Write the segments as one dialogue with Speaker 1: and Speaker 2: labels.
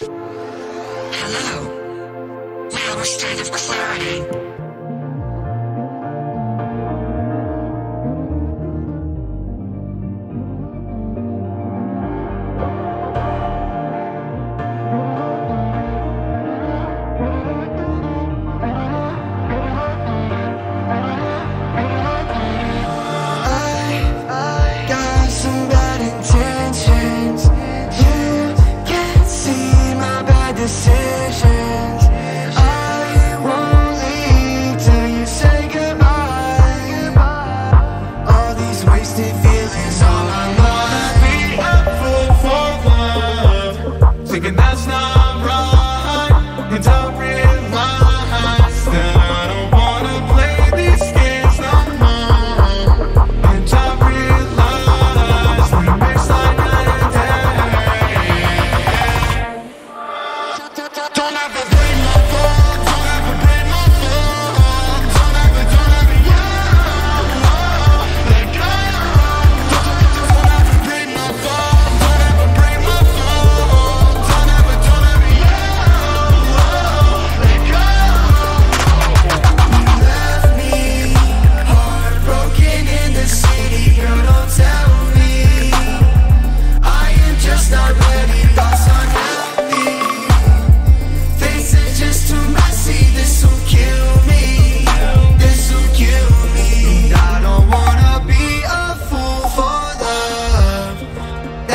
Speaker 1: Hello. Now a state of clarity.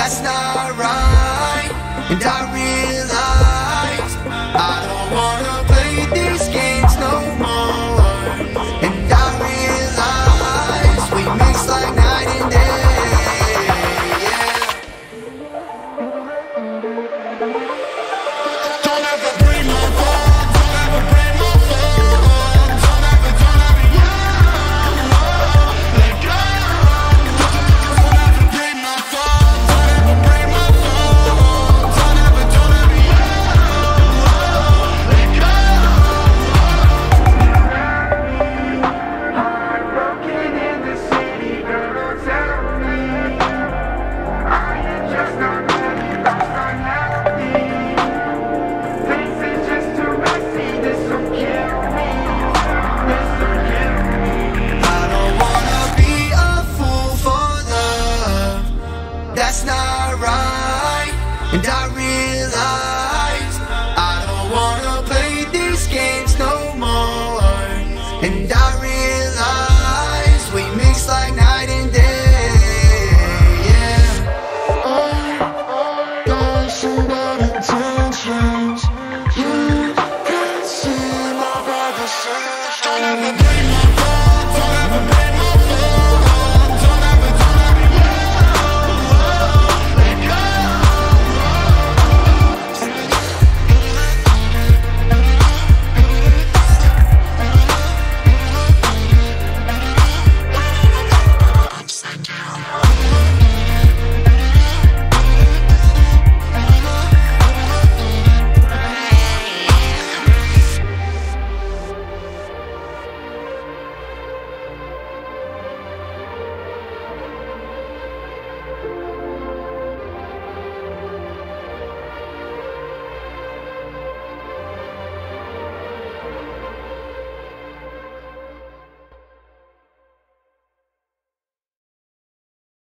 Speaker 1: that's not right. And I realize I don't wanna that's not right. And I realize I don't wanna play these games no more. And I realize we mix like night and day. Yeah. Oh, oh, I got some bad intentions. You can see my bad decisions. Don't ever blame